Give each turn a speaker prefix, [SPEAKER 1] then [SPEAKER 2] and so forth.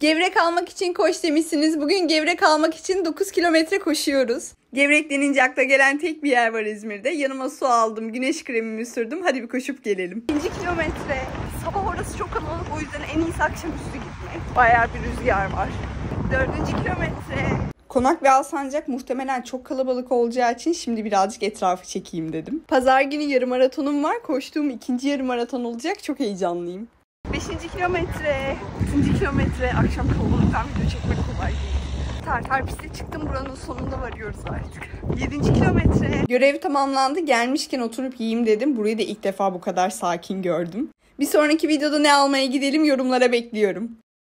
[SPEAKER 1] Gevrek almak için koş demişsiniz. Bugün gevrek almak için 9 kilometre koşuyoruz. Gevrek denince akla gelen tek bir yer var İzmir'de. Yanıma su aldım, güneş kremimi sürdüm. Hadi bir koşup gelelim. 2. kilometre. Sabah orası çok kalabalık o yüzden en iyisi akşamüstü gitmek. Bayağı bir rüzgar var. 4. kilometre. Konak ve Alsancak muhtemelen çok kalabalık olacağı için şimdi birazcık etrafı çekeyim dedim. Pazar günü yarım maratonum var. Koştuğum ikinci yarım maraton olacak. Çok heyecanlıyım. 5. kilometre, 6. kilometre akşam kalabalıktan video çekmek kolay değil. Tartar piste çıktım buranın sonunda varıyoruz artık. 7. kilometre. Görev tamamlandı gelmişken oturup yiyeyim dedim. Burayı da ilk defa bu kadar sakin gördüm. Bir sonraki videoda ne almaya gidelim yorumlara bekliyorum.